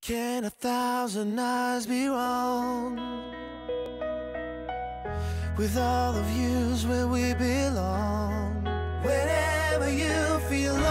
Can a thousand eyes be wrong? With all the views where we belong. Whenever you feel.